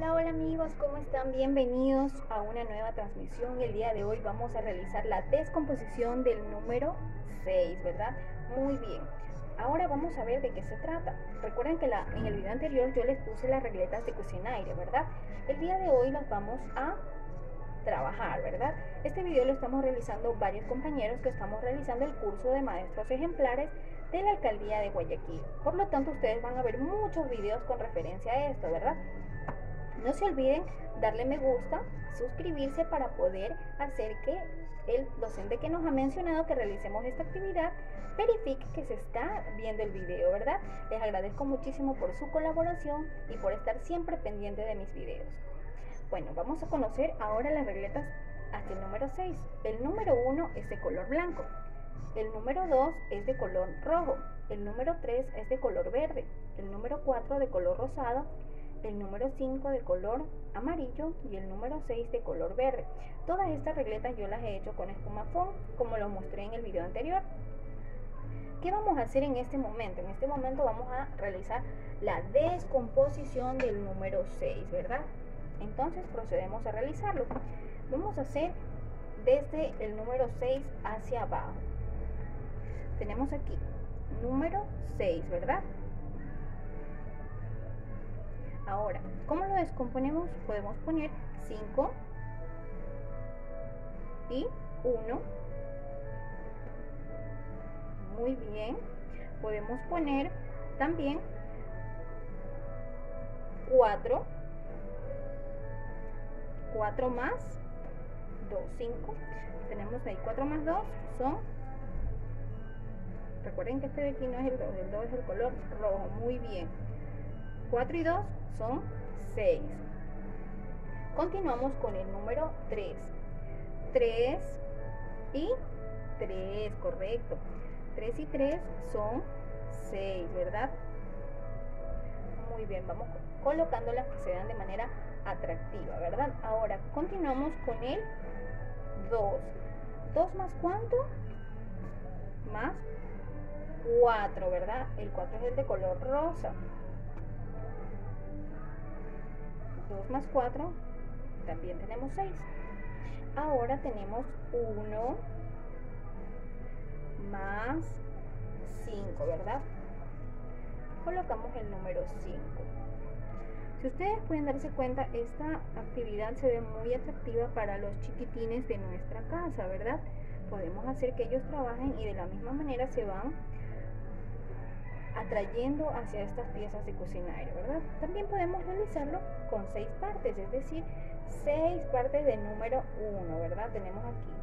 Hola, hola amigos, ¿cómo están? Bienvenidos a una nueva transmisión. El día de hoy vamos a realizar la descomposición del número 6, ¿verdad? Muy bien. Ahora vamos a ver de qué se trata. Recuerden que la, en el video anterior yo les puse las regletas de cocina aire, ¿verdad? El día de hoy las vamos a trabajar, ¿verdad? Este video lo estamos realizando varios compañeros que estamos realizando el curso de maestros ejemplares de la alcaldía de Guayaquil. Por lo tanto, ustedes van a ver muchos videos con referencia a esto, ¿verdad? No se olviden darle me gusta, suscribirse para poder hacer que el docente que nos ha mencionado que realicemos esta actividad verifique que se está viendo el video, ¿verdad? Les agradezco muchísimo por su colaboración y por estar siempre pendiente de mis videos. Bueno, vamos a conocer ahora las regletas hasta el número 6. El número 1 es de color blanco. El número 2 es de color rojo. El número 3 es de color verde. El número 4 de color rosado el número 5 de color amarillo y el número 6 de color verde. Todas estas regletas yo las he hecho con espumafón, como lo mostré en el video anterior. ¿Qué vamos a hacer en este momento? En este momento vamos a realizar la descomposición del número 6, ¿verdad? Entonces procedemos a realizarlo. Vamos a hacer desde el número 6 hacia abajo. Tenemos aquí número 6, ¿verdad? Ahora, ¿cómo lo descomponemos? Podemos poner 5 y 1. Muy bien. Podemos poner también 4. 4 más 2, 5. Tenemos ahí 4 más 2 son Recuerden que este de aquí no es el 2, el 2 es el color rojo. Muy bien. 4 y 2 son 6. Continuamos con el número 3. 3 y 3, correcto. 3 y 3 son 6, ¿verdad? Muy bien, vamos colocándolas que se vean de manera atractiva, ¿verdad? Ahora continuamos con el 2. 2 más cuánto? Más 4, ¿verdad? El 4 es el de color rosa. 2 más 4, también tenemos 6. Ahora tenemos 1 más 5, ¿verdad? Colocamos el número 5. Si ustedes pueden darse cuenta, esta actividad se ve muy atractiva para los chiquitines de nuestra casa, ¿verdad? Podemos hacer que ellos trabajen y de la misma manera se van atrayendo hacia estas piezas de cocinario, ¿verdad? También podemos realizarlo con seis partes, es decir, seis partes de número 1, ¿verdad? Tenemos aquí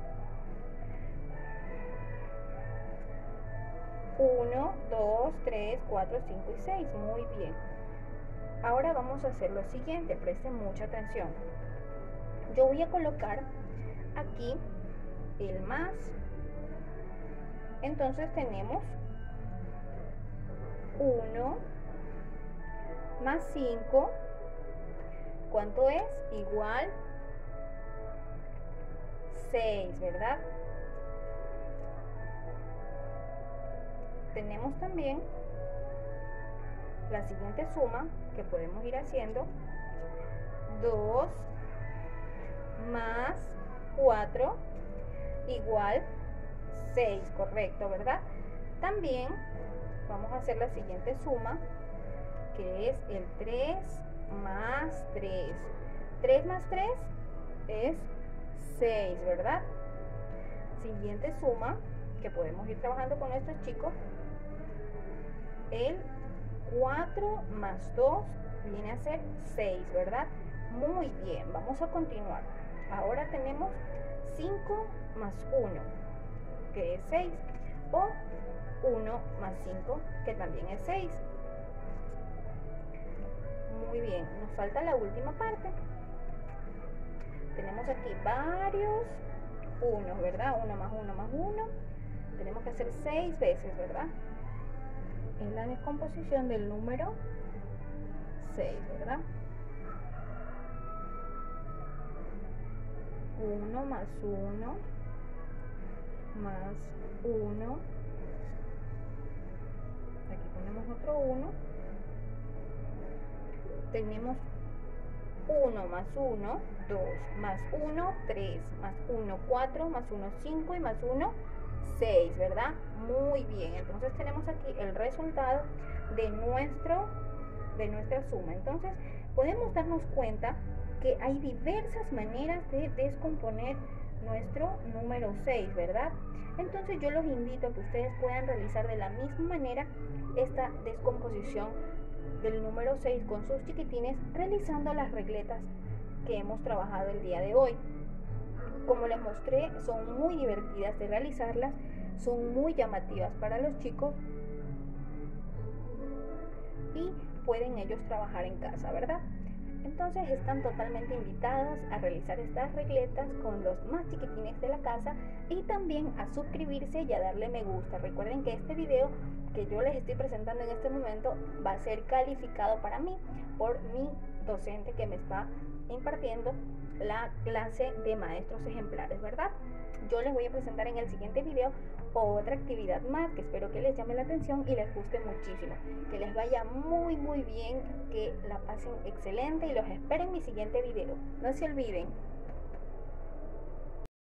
1, 2, 3, 4, 5 y 6. Muy bien. Ahora vamos a hacer lo siguiente, presten mucha atención. Yo voy a colocar aquí el más. Entonces tenemos 1 más 5, ¿cuánto es? Igual 6, ¿verdad? Tenemos también la siguiente suma que podemos ir haciendo. 2 más 4 igual 6, correcto, ¿verdad? También vamos a hacer la siguiente suma, que es el 3 más 3. 3 más 3 es 6, ¿verdad? Siguiente suma, que podemos ir trabajando con estos chicos, el 4 más 2 viene a ser 6, ¿verdad? Muy bien, vamos a continuar. Ahora tenemos 5 más 1, que es 6. O 1 más 5, que también es 6. Muy bien, nos falta la última parte. Tenemos aquí varios 1, ¿verdad? 1 más 1 más 1. Tenemos que hacer 6 veces, ¿verdad? En la descomposición del número 6, ¿verdad? 1 más 1 más 1 ponemos otro 1 tenemos 1 más 1, 2 más 1, 3 más 1, 4 más 1, 5 y más 1, 6, ¿verdad? Muy bien, entonces tenemos aquí el resultado de, nuestro, de nuestra suma. Entonces podemos darnos cuenta que hay diversas maneras de descomponer nuestro número 6, ¿verdad? Entonces yo los invito a que ustedes puedan realizar de la misma manera esta descomposición del número 6 con sus chiquitines realizando las regletas que hemos trabajado el día de hoy. Como les mostré, son muy divertidas de realizarlas, son muy llamativas para los chicos y pueden ellos trabajar en casa, ¿verdad? Entonces están totalmente invitadas a realizar estas regletas con los más chiquitines de la casa y también a suscribirse y a darle me gusta. Recuerden que este video que yo les estoy presentando en este momento va a ser calificado para mí por mi docente que me está impartiendo la clase de maestros ejemplares, ¿verdad? Yo les voy a presentar en el siguiente video otra actividad más que espero que les llame la atención y les guste muchísimo. Que les vaya muy muy bien, que la pasen excelente y los espero en mi siguiente video. No se olviden.